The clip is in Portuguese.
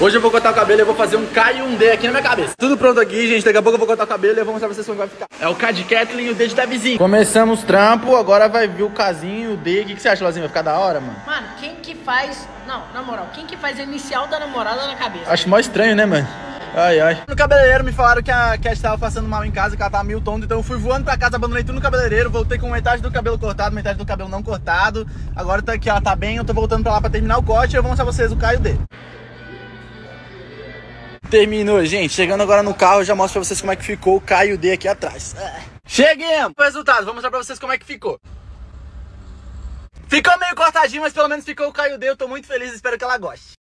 Hoje eu vou cortar o cabelo e eu vou fazer um K e um D aqui na minha cabeça. Tudo pronto aqui, gente. Daqui a pouco eu vou cortar o cabelo e eu vou mostrar pra vocês como vai ficar. É o K de Kathleen e o D de Davizinho. Começamos o trampo, agora vai vir o Kzinho e o D. O que, que você acha, Lozinho? Vai ficar da hora, mano? Mano, quem que faz. Não, na moral, quem que faz a inicial da namorada na cabeça? Acho mó estranho, né, mano? Ai, ai. No cabeleireiro me falaram que a Cat tava passando mal em casa, que ela tava mil tonto, então eu fui voando pra casa, abandonei tudo no cabeleireiro, voltei com metade do cabelo cortado, metade do cabelo não cortado. Agora tá aqui, ela tá bem, eu tô voltando pra lá pra terminar o corte e eu vou mostrar pra vocês o Caio D. Terminou, gente. Chegando agora no carro, eu já mostro pra vocês como é que ficou o Caio D aqui atrás. Cheguemos! O resultado, vou mostrar pra vocês como é que ficou. Ficou meio cortadinho, mas pelo menos ficou o Caio D. Eu tô muito feliz, espero que ela goste.